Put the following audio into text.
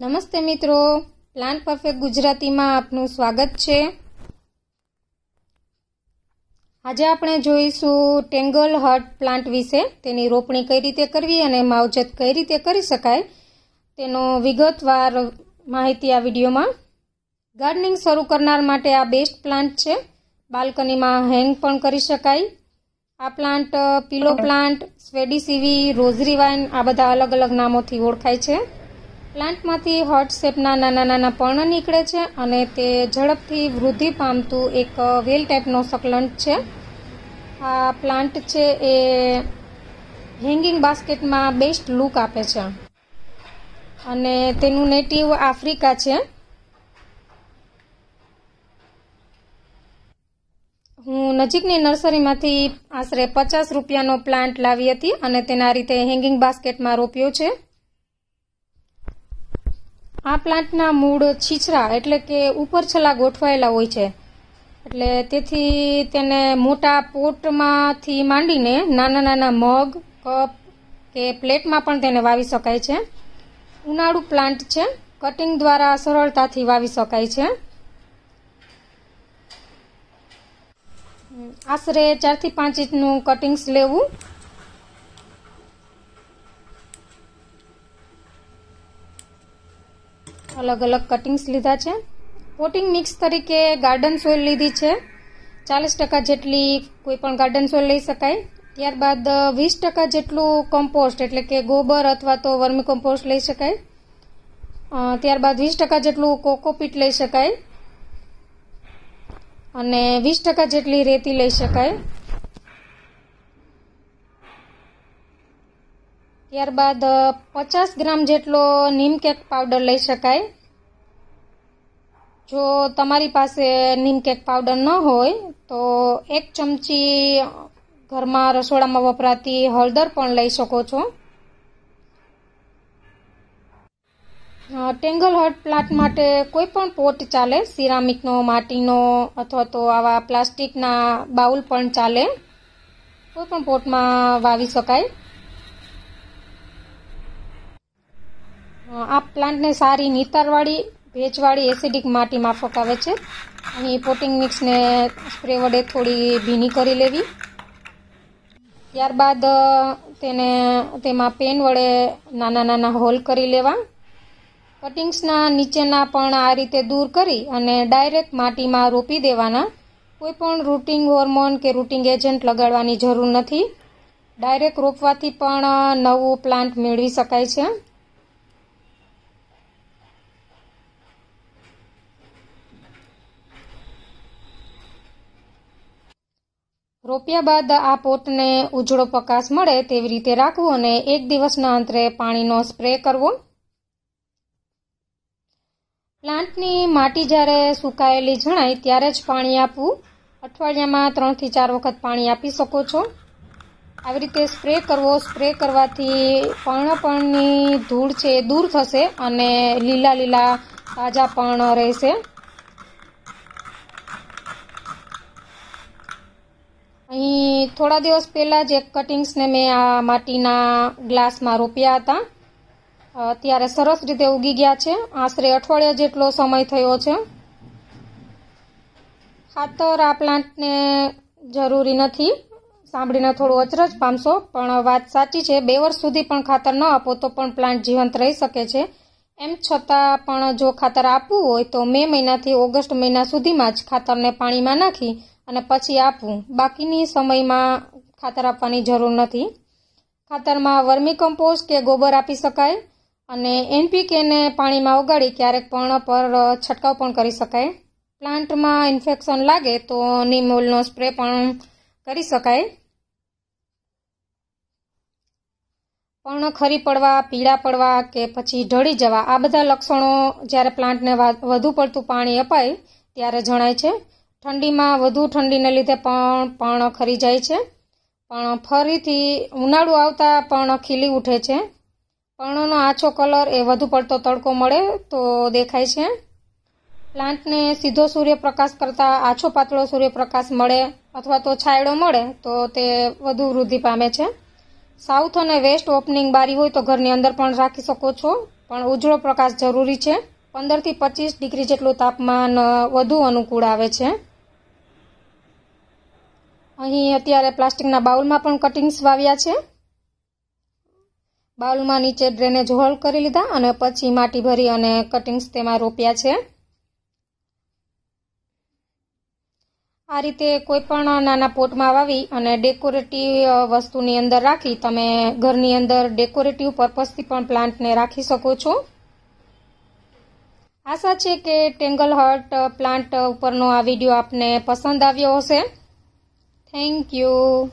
નમસ્તે મિત્રો. Plant perfect ગુજરાતીમાં આપનું સ્વાગત છે. આજે આપણે જોઈશું ટેંગલ હર્ટ પ્લાન્ટ વિશે, તેની રોપણી કઈ રીતે કરવી અને માવજત કઈ રીતે કરી શકાય, તેનો વિગતવાર માહિતી આ વિડીયોમાં. ગાર્ડનિંગ શરૂ કરનાર માટે આ બેસ્ટ પ્લાન્ટ છે. બાલ્કનીમાં હેંગ પણ કરી શકાય. આ પ્લાન્ટ પીલો plant Swedish ivy rosary vine આ બધા અલગ અલગ નામોથી ઓળખાય છે. પ્લાન્ટમાંથી હોટ શેપના નાના નાના પર્ણ નીકળે છે અને તે ઝડપથી વૃદ્ધિ પામતું એક વેલ ટાઈપનો સકલન્ટ છે. આ પ્લાન્ટ છે એ હેંગિંગ બાસ્કેટમાં બેસ્ટ લુક આપે છે. અને તેનું નેટિવ આફ્રિકા છે. હું નજીકની નર્સરીમાંથી આશરે પચાસ રૂપિયાનો પ્લાન્ટ લાવી હતી અને તેના રીતે હેંગિંગ બાસ્કેટમાં રોપ્યો છે. આ પ્લાન્ટના મૂળ છીછરા એટલે કે ઉપર છલા ગોઠવાયેલા હોય છે. એટલે તેથી તેને મોટા પોટમાંથી માંડીને નાના નાના મગ, કપ કે પ્લેટમાં પણ તેને વાવી શકાય છે. ઉનાળુ પ્લાન્ટ છે. કટિંગ દ્વારા સરળતાથી વાવી શકાય છે. આશરે ચારથી પાંચ ઇંચનું કટિંગ્સ લેવું. અલગ અલગ કટિંગ્સ લીધા છે. પોટિંગ મિક્સ તરીકે ગાર્ડન સોઇલ લીધી છે. ચાલીસ ટકા જેટલી કોઈ પણ ગાર્ડન સોઇલ લઈ શકાય. ત્યારબાદ, વીસ ટકા જેટલું કમ્પોસ્ટ એટલે કે ગોબર અથવા તો વર્મી કમ્પોસ્ટ લઈ શકાય. ત્યારબાદ વીસ ટકા જેટલું કોકોપીટ લઈ શકાય. અને વીસ ટકા જેટલી રેતી લઈ શકાય. ત્યારબાદ પચાસ ગ્રામ જેટલો નીમ કેક પાવડર લઈ શકાય. જો તમારી પાસે નીમ કેક પાવડર ન હોય, તો એક ચમચી ઘરમાં રસોડામાં વપરાતી હળદર પણ લઈ શકો છો. ટેંગલ હર્ટ પ્લાન્ટ માટે કોઈ પણ પોટ ચાલે, સિરામિકનો, માટીનો અથવા તો આવા પ્લાસ્ટિકના બાઉલ પણ ચાલે. કોઈ પણ પોટમાં વાવી શકાય. આ પ્લાન્ટને સારી નિતારવાળી, ભેજવાળી, એસિડિક માટી માફક આવે છે. અહીં પોટિંગ મિક્સને સ્પ્રે વડે થોડી ભીની કરી લેવી. ત્યારબાદ તેને, તેમાં પેન વડે નાના નાના હોલ કરી લેવા. કટિંગ્સના નીચેના પણ આ રીતે દૂર કરી અને ડાયરેક્ટ માટીમાં રોપી દેવાના. કોઈ પણ રૂટિંગ હોર્મોન કે રૂટિંગ એજન્ટ લગાડવાની જરૂર નથી. ડાયરેક્ટ રોપવાથી પણ નવું પ્લાન્ટ મેળવી શકાય છે. રોપ્યા બાદ આ પોટને ઉજળો પ્રકાશ મળે તેવી રીતે રાખવું અને એક દિવસના અંતરે પાણીનો સ્પ્રે કરવો. પ્લાન્ટની માટી જ્યારે સુકાયેલી જણાય ત્યારે જ પાણી આપવું. અઠવાડિયામાં ત્રણથી ચાર વખત પાણી આપી શકો છો. આવી રીતે સ્પ્રે કરવો, સ્પ્રે કરવાથી પર્ણપણની ધૂળ છે દૂર થશે અને લીલા લીલા તાજા પર્ણ રહેશે. અહીં થોડા દિવસ પહેલાં જ એક કટિંગ્સને મેં આ માટીના ગ્લાસમાં રોપ્યા હતા. અત્યારે સરસ રીતે ઉગી ગયા છે. આશરે અઠવાડિયા જેટલો સમય થયો છે. ખાતર આ પ્લાન્ટને જરૂરી નથી. સાંભળીને થોડું અચરજ પામશો, પણ વાત સાચી છે. બે વર્ષ સુધી પણ ખાતર ન આપો તો પણ પ્લાન્ટ જીવંત રહી શકે છે. એમ છતાં પણ જો ખાતર આપવું હોય તો મે મહિનાથી ઓગસ્ટ મહિના સુધીમાં જ ખાતરને પાણીમાં નાખી અને પછી આપવું બાકીની સમયમાં ખાતર આપવાની જરૂર નથી. ખાતરમાં વર્મી કમ્પોસ્ટ કે ગોબર આપી શકાય અને એનપીકેને પાણીમાં ઓગાળી ક્યારેક પણ પર છંટકાવ પણ કરી શકાય. પ્લાન્ટમાં ઇન્ફેક્શન લાગે તો નીમ ઓઇલનો સ્પ્રે પણ કરી શકાય. પણ ખરી પડવા, પીળા પડવા કે પછી ઢળી જવા આ બધા લક્ષણો જ્યારે પ્લાન્ટને વધુ પડતું પાણી અપાય ત્યારે જણાય છે. ઠંડીમાં વધુ ઠંડીને લીધે પણ પણ ખરી જાય છે. પણ ફરીથી ઉનાળુ આવતા પણ ખીલી ઉઠે છે. પર્ણનો આછો કલર એ વધુ પડતો તડકો મળે તો દેખાય છે. પ્લાન્ટને સીધો સૂર્યપ્રકાશ કરતાં આછો પાતળો સૂર્યપ્રકાશ મળે અથવા તો છાંયડો મળે તો તે વધુ વૃદ્ધિ પામે છે. સાઉથ અને વેસ્ટ ઓપનિંગ બારી હોય તો ઘરની અંદર પણ રાખી શકો છો. પણ ઉજળો પ્રકાશ જરૂરી છે. પંદરથી પચીસ ડિગ્રી જેટલું તાપમાન વધુ અનુકૂળ આવે છે. અહીં અત્યારે પ્લાસ્ટિકના બાઉલમાં પણ કટિંગ્સ વાવ્યા છે. બાઉલમાં નીચે ડ્રેનેજ હોલ કરી લીધા અને પછી માટી ભરી અને કટિંગ્સ તેમાં રોપ્યા છે. આ રીતે કોઈ પણ નાના પોટમાં વાવી અને ડેકોરેટિવ વસ્તુની અંદર રાખી તમે ઘરની અંદર ડેકોરેટિવ પર્પઝથી પણ પ્લાન્ટને રાખી શકો છો. આશા છે કે ટેંગલ હર્ટ પ્લાન્ટ ઉપરનો આ વીડિયો આપને પસંદ આવ્યો હશે. Thank you.